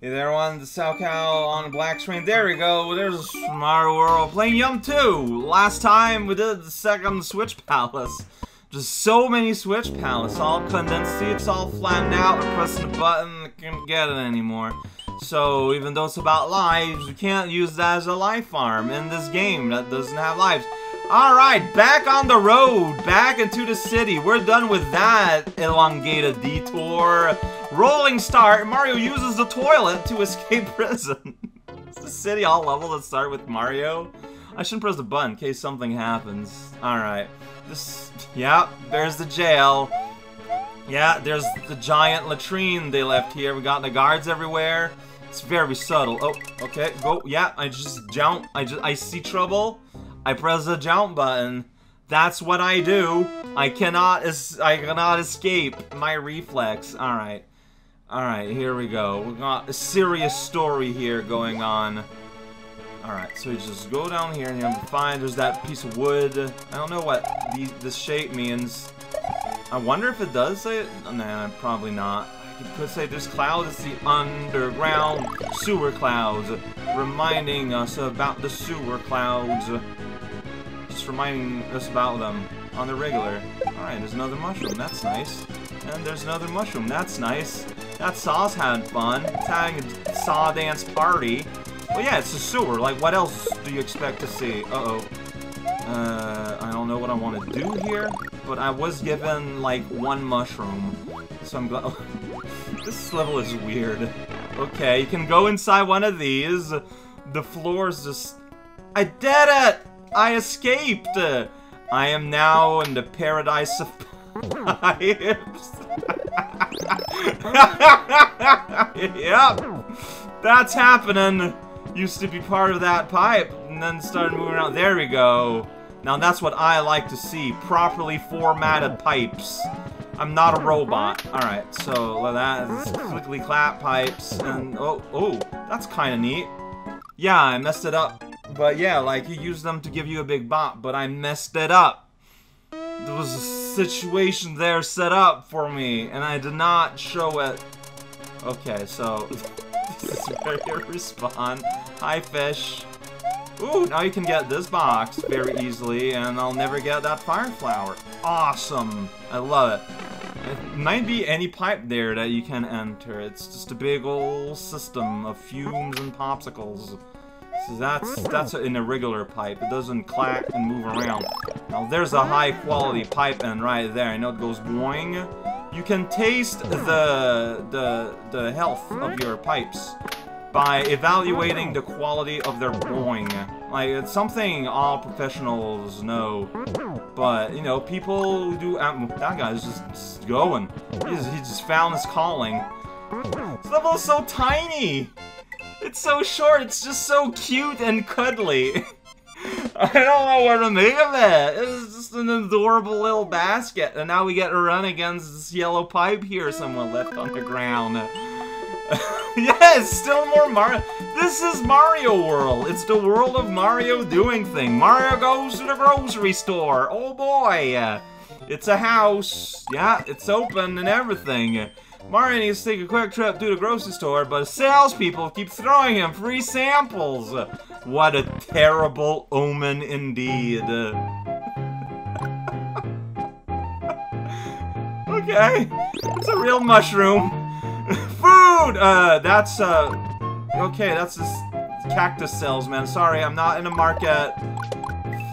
Hey there, one, the SoCal on a black screen. There we go. There's Mario World playing Yump 2. Last time we did the second Switch Palace. Just so many Switch Palace, all condensed. It's all flattened out. Pressing the button, I can't get it anymore. So even though it's about lives, we can't use that as a life farm in this game that doesn't have lives. Alright, back on the road, back into the city. We're done with that elongated detour. Rolling Star, Mario uses the toilet to escape prison. Is the city all level to start with Mario? I shouldn't press the button in case something happens. Alright. This, yeah, there's the jail. Yeah, there's the giant latrine they left here. We got the guards everywhere. It's very subtle. Oh, okay, go. Yeah, I just jump. I just, I see trouble. I press the jump button. That's what I do. I cannot, I cannot escape my reflex. All right, all right. Here we go. We got a serious story here going on. All right, so you just go down here and you find there's that piece of wood. I don't know what the, this shape means. I wonder if it does say it. Nah, probably not. You could say this cloud is the underground sewer clouds, reminding us about the sewer clouds just reminding us about them on the regular. Alright, there's another mushroom, that's nice. And there's another mushroom, that's nice. That Saw's had fun. It's having a Saw dance party. Well, yeah, it's a sewer. Like, what else do you expect to see? Uh-oh. Uh, I don't know what I want to do here, but I was given, like, one mushroom. So I'm glad... this level is weird. Okay, you can go inside one of these. The floor's just... I did it! I escaped! I am now in the paradise of pipes. yep, that's happening. Used to be part of that pipe, and then started moving around. There we go. Now that's what I like to see, properly formatted pipes. I'm not a robot. Alright, so that is clickly clap pipes, and oh, oh, that's kind of neat. Yeah, I messed it up but yeah, like, you use them to give you a big bop, but I messed it up. There was a situation there set up for me, and I did not show it. Okay, so, this is where you respawn. Hi, fish. Ooh, now you can get this box very easily, and I'll never get that fire flower. Awesome! I love it. It might be any pipe there that you can enter. It's just a big old system of fumes and popsicles. That's that's an irregular pipe. It doesn't clack and move around. Now there's a high quality pipe and right there. I know it goes boing. You can taste the the the health of your pipes by evaluating the quality of their boing. Like it's something all professionals know, but you know people do. Um, that guy's just, just going. He just, he just found his calling. This level is so tiny. It's so short, it's just so cute and cuddly. I don't know what to make of it. It's just an adorable little basket. And now we get to run against this yellow pipe here someone left on the ground. yes, still more Mario. This is Mario World. It's the world of Mario doing thing. Mario goes to the grocery store. Oh boy. It's a house. Yeah, it's open and everything. Mario needs to take a quick trip to the grocery store, but salespeople keep throwing him free samples. What a terrible omen indeed. okay, it's a real mushroom. Food! Uh, that's, uh, okay, that's this cactus salesman. Sorry, I'm not in a market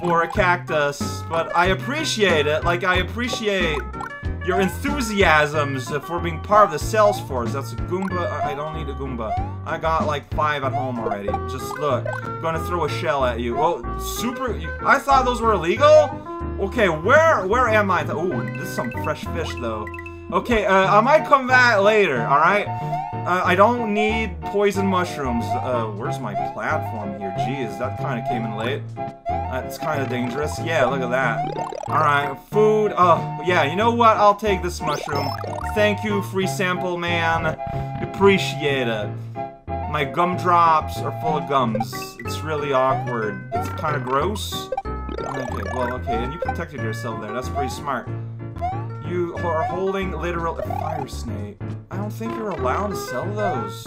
for a cactus, but I appreciate it. Like, I appreciate your enthusiasms for being part of the sales force. That's a Goomba. I don't need a Goomba. I got like five at home already. Just look. I'm gonna throw a shell at you. Oh, super. I thought those were illegal? Okay, where where am I? Oh, this is some fresh fish though. Okay, uh, I might come back later, alright? Uh, I don't need poison mushrooms. Uh, where's my platform here? Jeez, that kind of came in late. That's kind of dangerous. Yeah, look at that. Alright, food. Oh, yeah, you know what? I'll take this mushroom. Thank you, free sample man. Appreciate it. My gumdrops are full of gums. It's really awkward. It's kind of gross. Okay, well, okay, and you protected yourself there. That's pretty smart. You are holding literal fire snake. I don't think you're allowed to sell those.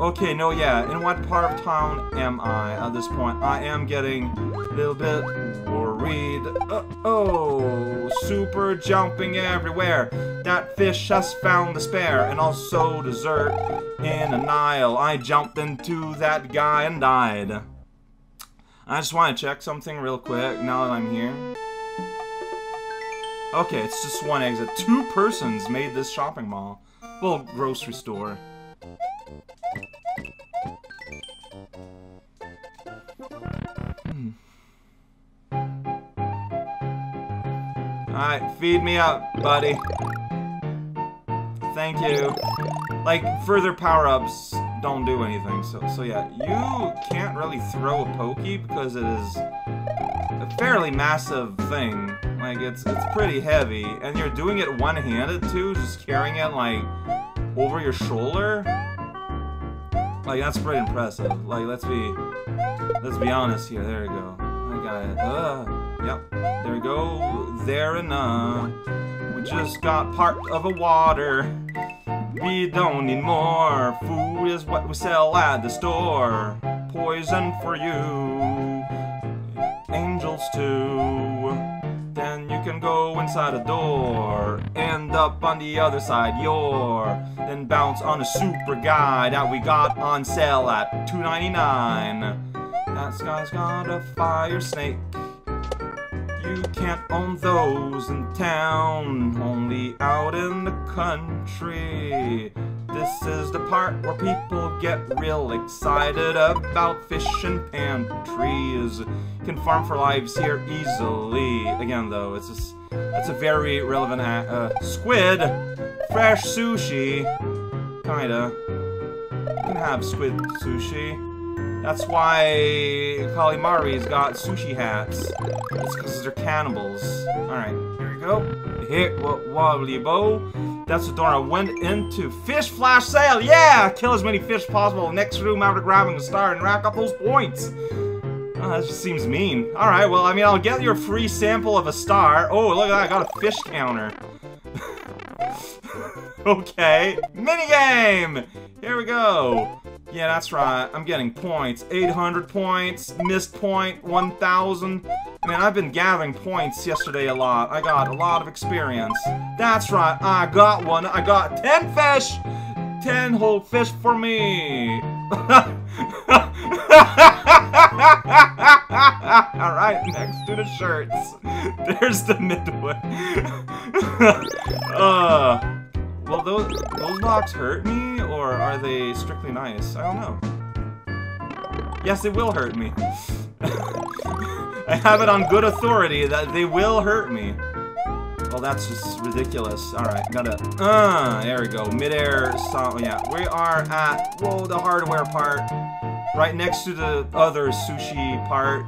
Okay, no, yeah. In what part of town am I at this point? I am getting a little bit worried. Uh, oh, super jumping everywhere. That fish has found despair and also dessert in a Nile. I jumped into that guy and died. I just want to check something real quick now that I'm here. Okay, it's just one exit. Two persons made this shopping mall. Well, grocery store. Hmm. Alright, feed me up, buddy. Thank you. Like, further power-ups don't do anything, so, so yeah. You can't really throw a Pokey because it is a fairly massive thing. Like, it's, it's pretty heavy, and you're doing it one-handed, too, just carrying it, like, over your shoulder. Like, that's pretty impressive. Like, let's be, let's be honest here. There we go. I got it. Uh, yep. There we go. There enough. We just got part of a water. We don't need more. Food is what we sell at the store. Poison for you. Angels too. Can go inside a door. End up on the other side. You're then bounce on a super guy that we got on sale at $2.99. That guy's got a fire snake. You can't own those in town, only out in the country. This is the part where people get real excited about fish and pantries. Can farm for lives here easily. Again, though, it's just, it's a very relevant uh, squid, fresh sushi, kinda. You can have squid sushi. That's why Kalimari's got sushi hats. It's because they're cannibals. Alright, here we go. Hit wobbly bow. That's the door I went into. Fish flash sale! Yeah! Kill as many fish possible. Next room after grabbing a star and rack up those points. Oh, that just seems mean. Alright, well, I mean, I'll get your free sample of a star. Oh, look at that, I got a fish counter. okay. Minigame! Here we go. Yeah, that's right. I'm getting points. 800 points, missed point, 1,000. I mean, I've been gathering points yesterday a lot. I got a lot of experience. That's right, I got one. I got 10 fish! 10 whole fish for me! Alright, next to the shirts. There's the midway. uh... Well, those, those knocks hurt me, or are they strictly nice? I don't know. Yes, they will hurt me. I have it on good authority that they will hurt me. Well, that's just ridiculous. Alright, gotta... Uh, there we go. Midair... So, yeah, we are at, whoa, the hardware part. Right next to the other sushi part.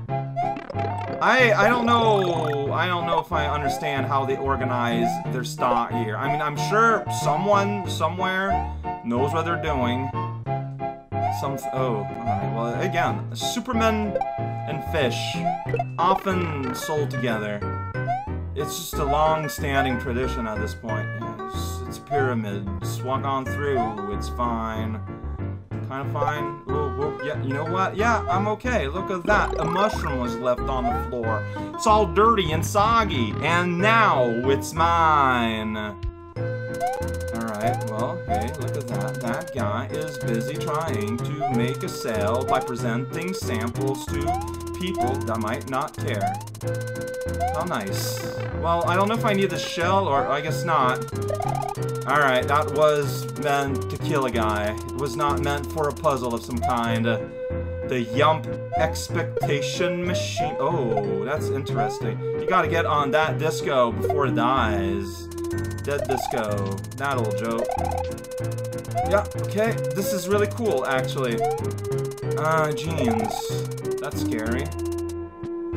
I I don't know I don't know if I understand how they organize their stock here. I mean I'm sure someone somewhere knows what they're doing. Some oh alright well again Superman and fish often sold together. It's just a long-standing tradition at this point. It's, it's pyramid. Just walk on through. It's fine. Kind of fine. Ooh, yeah, you know what? Yeah, I'm okay. Look at that. A mushroom was left on the floor. It's all dirty and soggy. And now it's mine. Alright, well, hey, look at that. That guy is busy trying to make a sale by presenting samples to people that might not care. How nice. Well, I don't know if I need the shell, or I guess not. Alright, that was meant to kill a guy. It was not meant for a puzzle of some kind. The Yump Expectation Machine. Oh, that's interesting. You gotta get on that disco before it dies. Dead disco. That old joke. Yeah, okay. This is really cool, actually. Ah, uh, jeans. That's scary.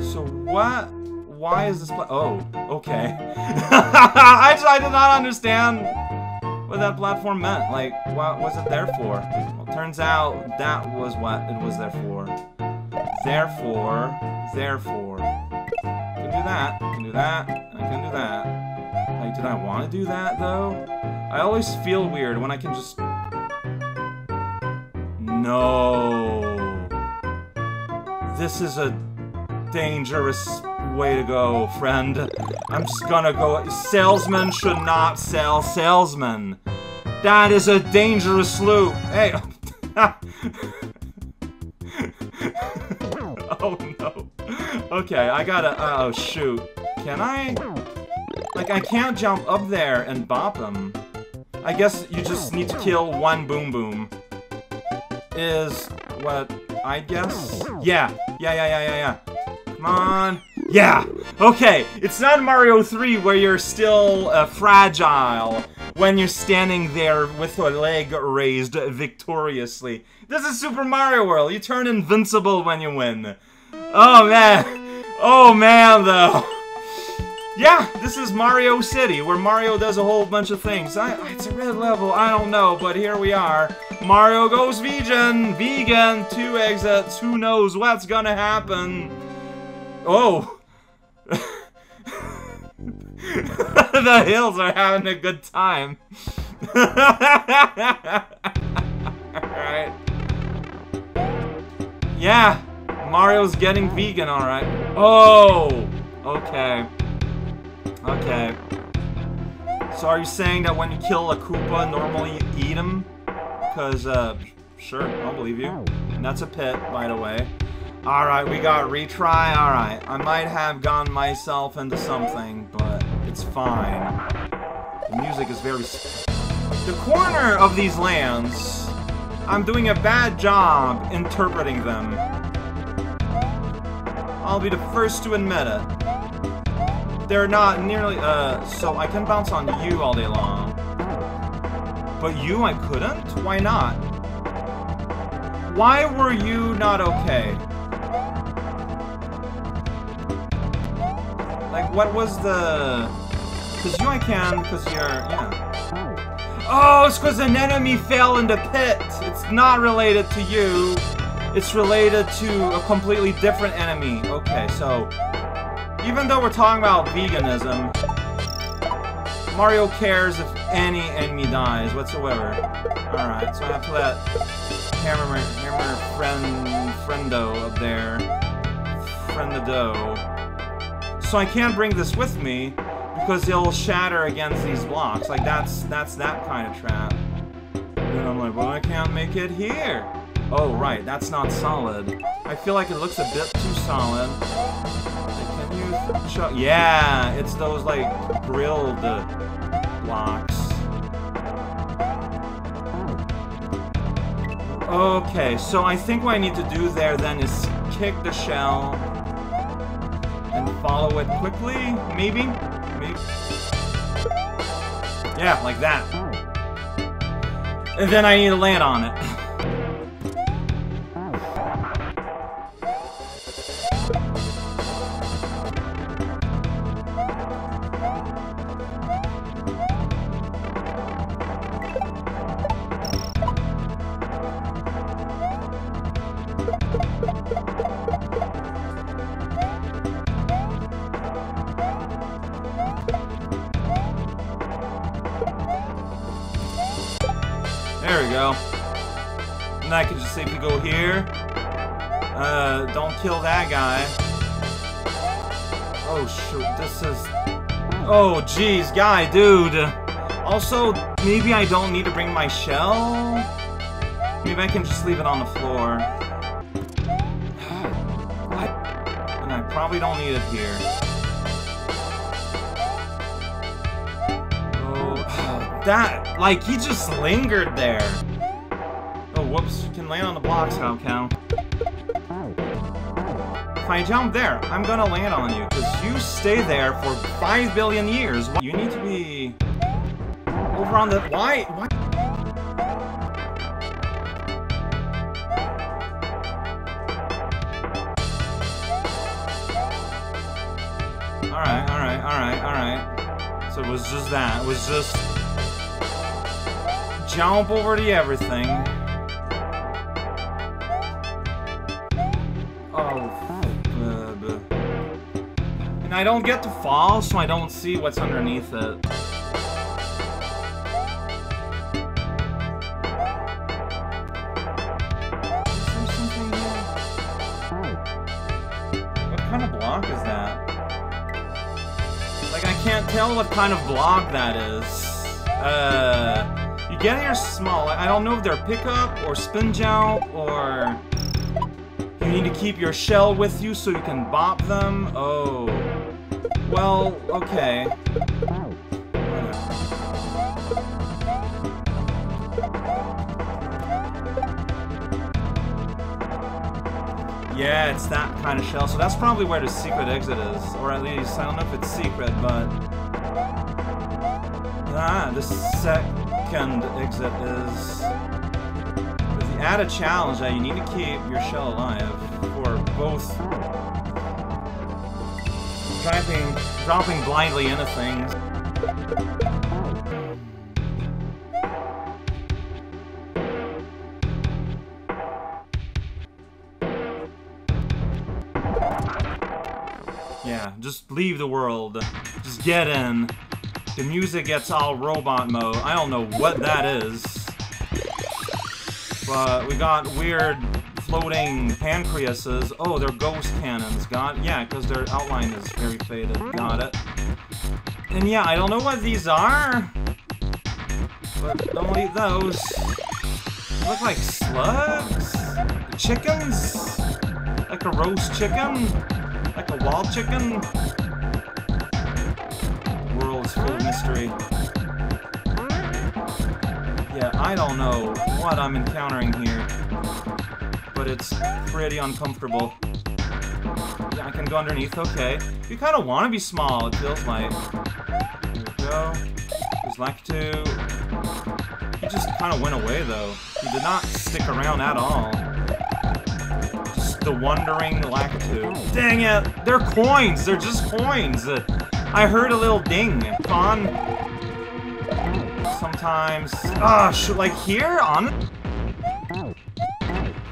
So what? Why is this Oh, okay. I, I did not understand what that platform meant. Like, what was it there for? Well, turns out that was what it was there for. Therefore, therefore. I can do that, I can do that, I can do that. Like, did I want to do that, though? I always feel weird when I can just no. This is a dangerous way to go, friend. I'm just gonna go. Salesman should not sell salesman. That is a dangerous loop. Hey. oh no. Okay, I gotta. Uh, oh shoot. Can I? Like, I can't jump up there and bop him. I guess you just need to kill one Boom Boom. Is what I guess? Yeah. Yeah, yeah, yeah, yeah, yeah. Come on. Yeah! Okay, it's not Mario 3 where you're still uh, fragile when you're standing there with a leg raised victoriously. This is Super Mario World. You turn invincible when you win. Oh, man. Oh, man, though. Yeah, this is Mario City, where Mario does a whole bunch of things. I, it's a red level, I don't know, but here we are. Mario goes vegan, vegan, two exits, who knows what's gonna happen. Oh! the hills are having a good time. alright. Yeah, Mario's getting vegan, alright. Oh! Okay. Okay. So are you saying that when you kill a Koopa, normally you eat him? Because, uh, sure, I'll believe you. And that's a pit, by the way. Alright, we got retry. Alright, I might have gone myself into something, but it's fine. The music is very... The corner of these lands, I'm doing a bad job interpreting them. I'll be the first to admit it. They're not nearly, uh, so I can bounce on you all day long. But you I couldn't? Why not? Why were you not okay? Like, what was the... Because you I can, because you're, yeah. Oh, oh it's because an enemy fell in the pit! It's not related to you. It's related to a completely different enemy. Okay, so... Even though we're talking about veganism, Mario cares if any enemy dies whatsoever. Alright, so I have to let Hammer, Hammer friend, Friendo up there. Friend the dough. So I can't bring this with me because it'll shatter against these blocks. Like that's that's that kind of trap. And I'm like, well, I can't make it here. Oh, right, that's not solid. I feel like it looks a bit too solid. Like, can you show? Yeah, it's those like grilled blocks. Okay, so I think what I need to do there then is kick the shell and follow it quickly, maybe? Maybe. Yeah, like that. Oh. And then I need to land on it. Uh, don't kill that guy. Oh, shoot, this is... Oh, jeez, guy, dude. Also, maybe I don't need to bring my shell? Maybe I can just leave it on the floor. and I probably don't need it here. Oh, that like, he just lingered there. Oh, whoops. You can land on the blocks, how cow. If I jump there, I'm gonna land on you, because you stay there for 5 billion years. You need to be... over on the... Why? Why? Alright, alright, alright, alright. So it was just that. It was just jump over the everything. I don't get to fall, so I don't see what's underneath it. tell what kind of block that is. Uh, you get your small. I don't know if they're pickup or spin jump or you need to keep your shell with you so you can bop them. Oh. Well, okay. Yeah, it's that kind of shell. So that's probably where the secret exit is. Or at least, I don't know if it's secret, but... Ah, the second exit is... If you add a challenge that you need to keep your shell alive for both... Dropping, dropping blindly into things. Yeah, just leave the world. Just get in. The music gets all robot mode. I don't know what that is. But we got weird floating pancreases. Oh, they're ghost cannons. Got yeah, because their outline is very faded. Got it. And yeah, I don't know what these are. But don't eat those. They look like slugs? Chickens? Like a roast chicken? Like a wild chicken? The world full of mystery. Yeah, I don't know what I'm encountering here. But it's pretty uncomfortable. Yeah, I can go underneath, okay. You kind of want to be small, it feels like. There we go. There's. He just kind of went away, though. He did not stick around at all Just the wandering Lakitu. Dang it! They're coins! They're just coins! I heard a little ding. Con. Sometimes. Ah, oh, like here? On.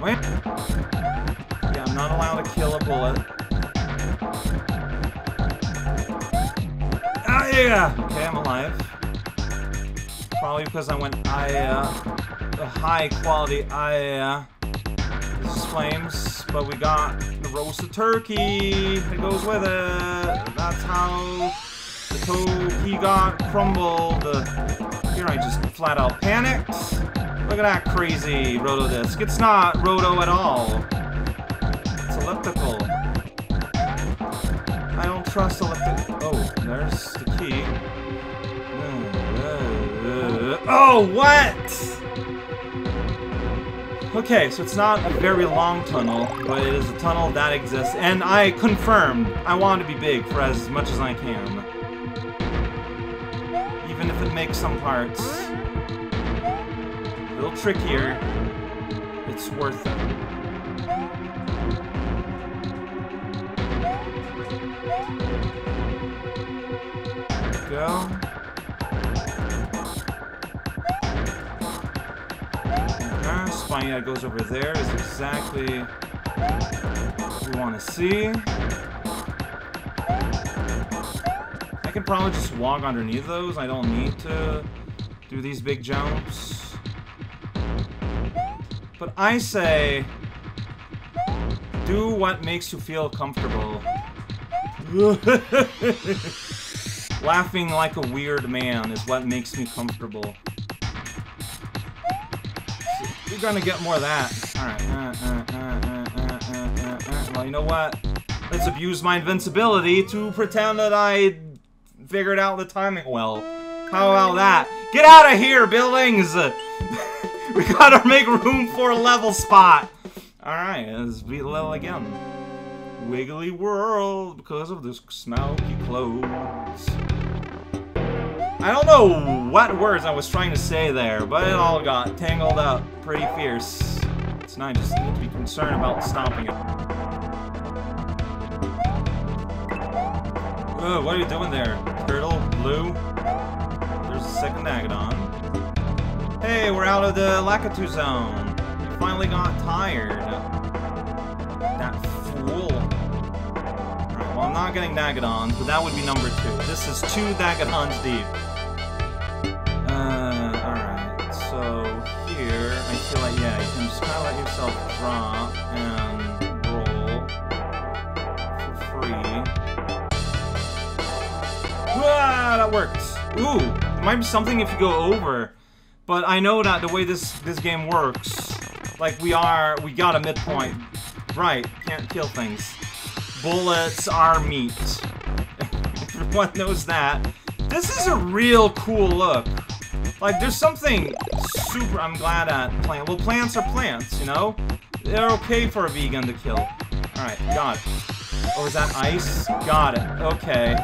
Wait. Yeah, I'm not allowed to kill a bullet. Ah, yeah! Okay, I'm alive. Probably because I went I, uh, the high quality I, uh, this is flames, but we got the roasted turkey that goes with it. That's how the toki got crumbled. Here I just flat out panicked. Look at that crazy Rotodisc. It's not Roto at all. It's elliptical. I don't trust elliptical. Oh, there's the key. Uh, oh, what? Okay, so it's not a very long tunnel, but it is a tunnel that exists. And I confirmed, I want to be big for as much as I can. Even if it makes some parts little trickier, it's worth it. Go. that goes over there is exactly what we want to see. I can probably just walk underneath those. I don't need to do these big jumps. I say, do what makes you feel comfortable. Laughing like a weird man is what makes me comfortable. You're gonna get more of that. Alright. Uh, uh, uh, well, you know what? Let's abuse my invincibility to pretend that I figured out the timing well. How about that? Get out of here, buildings! we gotta make room for a level spot! Alright, let's the level again. Wiggly world because of this smoky clothes. I don't know what words I was trying to say there, but it all got tangled up pretty fierce. It's not just need to be concerned about stopping it. Whoa, what are you doing there? Turtle? Blue? There's a second Dagadon. Hey, we're out of the Lakitu zone. I finally got tired. That fool. Well, I'm not getting Dagadons, but that would be number two. This is two Dagadons deep. Uh, alright. So, here, I feel like, yeah, you can just kind of let yourself drop and roll for free. Ah, that works. Ooh, it might be something if you go over. But I know that the way this this game works, like we are, we got a midpoint. Right, can't kill things. Bullets are meat. Everyone knows that. This is a real cool look. Like, there's something super I'm glad at plant. Well, plants are plants, you know? They're okay for a vegan to kill. Alright, got it. Oh, is that ice? Got it. Okay.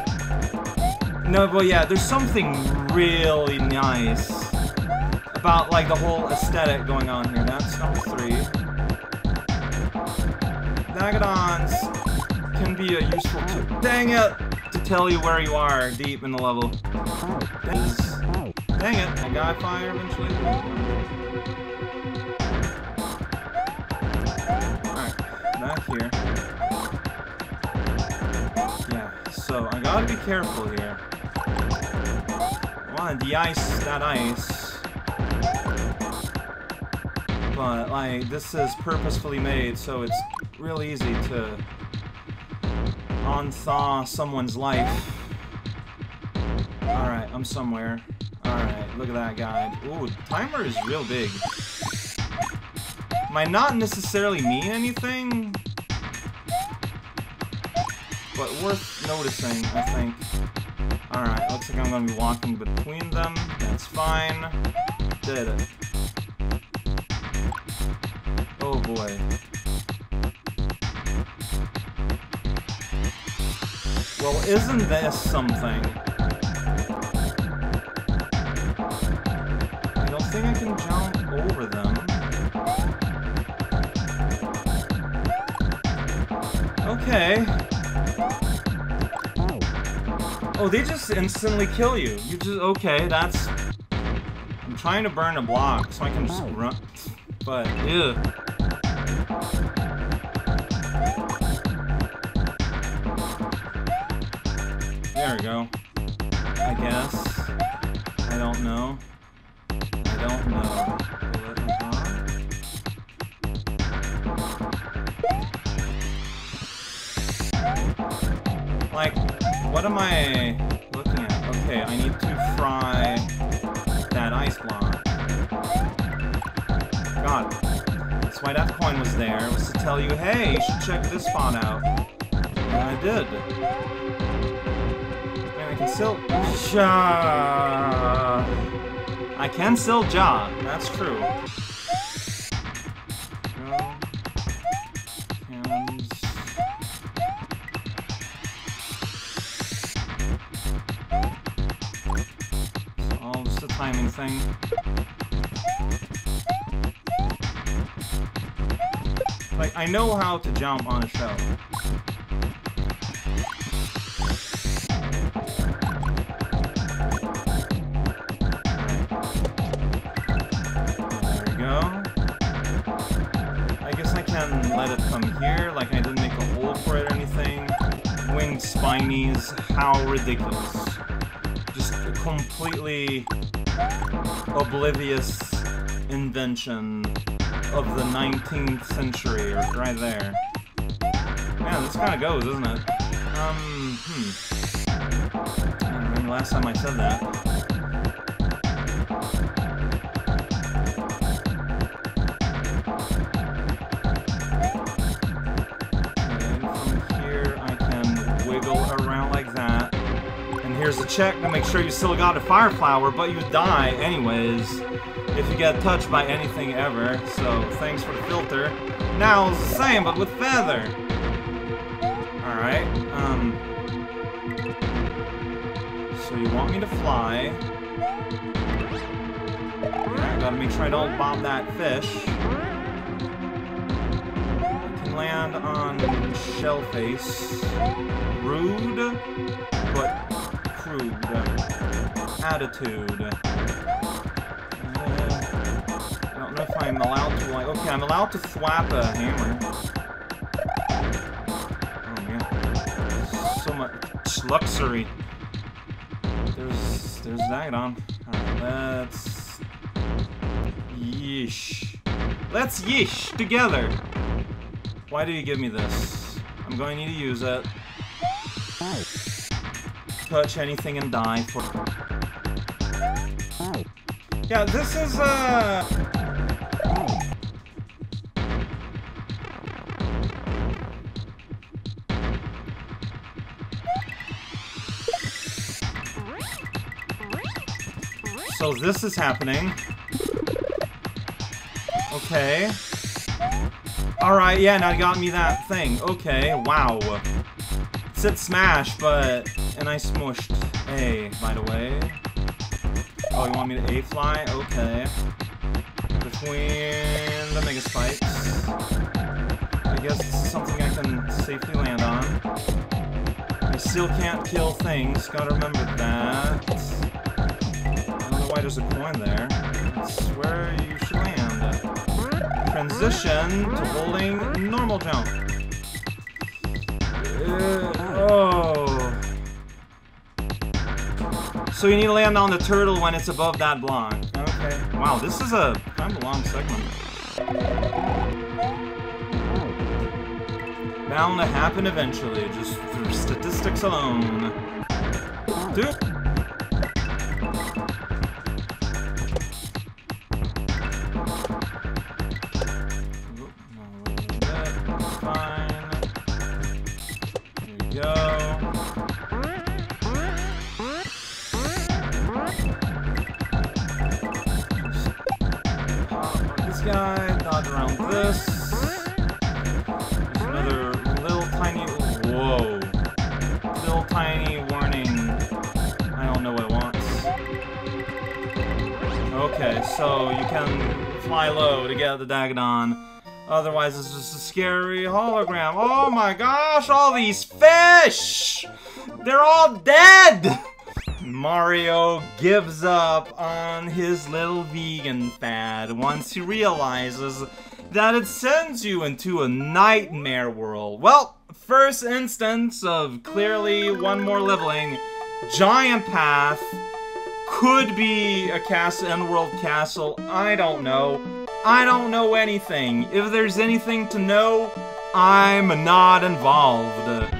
No, but yeah, there's something really nice about, like, the whole aesthetic going on here. That's number three. Dagadons can be a useful tool. Dang it! To tell you where you are deep in the level. Dang it, I got fire eventually. Alright, back here. Yeah, so I gotta be careful here. Want the ice, that ice but like this is purposefully made so it's real easy to unthaw someone's life. Alright, I'm somewhere. Alright, look at that guy. Ooh, timer is real big. Might not necessarily mean anything, but worth noticing, I think. Alright, looks like I'm gonna be walking between them. That's fine. Did it. Oh boy. Well, isn't this something? I don't think I can jump over them. Okay. Oh, they just instantly kill you. You just, okay, that's... I'm trying to burn a block so I can just run... But, ew. There we go. I guess. I don't know. I don't know. Like, what am I looking at? Okay, I need to fry that ice block. It. That's why that coin was there, was to tell you, hey, you should check this spot out. And I did can still... Ja... I can still jaw. That's true. all just oh, a timing thing. Like, I know how to jump on a shell. Here, like I didn't make a hole for it or anything. Winged spinies, how ridiculous. Just completely oblivious invention of the 19th century, right there. Yeah, this kind of goes, isn't it? Um, hmm. Last time I said that. Check to make sure you still got a fire flower, but you die anyways if you get touched by anything ever. So thanks for the filter. Now it's the same, but with feather. Alright, um... So you want me to fly. Alright, gotta make sure I don't bomb that fish. I can land on Shellface. Rude, crude attitude. Uh, I don't know if I'm allowed to, like, okay, I'm allowed to thwap a hammer. Oh, man. So much luxury. There's, there's Dagadon. Alright, let's... Yeesh. Let's yeesh together! Why do you give me this? I'm going to need to use it. Touch anything and die for... Yeah, this is, uh... So this is happening. Okay. Alright, yeah, now you got me that thing. Okay, wow. It said smash, but... And I smushed A, by the way. Oh, you want me to A-fly? Okay. Between the Mega Spikes. I guess this is something I can safely land on. I still can't kill things, gotta remember that. I don't know why there's a coin there. It's where you should land. Transition to holding normal jump. Uh, oh. So you need to land on the turtle when it's above that block. Okay. Wow, this is a kind of a long segment. Bound to happen eventually, just through statistics alone. Dude. Guy, dodge around this. There's another little tiny. Whoa. Little tiny warning. I don't know what it wants. Okay, so you can fly low to get the Dagadon. Otherwise, it's just a scary hologram. Oh my gosh, all these fish! They're all dead! Mario gives up on his little vegan fad once he realizes that it sends you into a nightmare world. Well, first instance of clearly one more leveling, Giant Path could be a castle, Endworld castle. I don't know. I don't know anything. If there's anything to know, I'm not involved.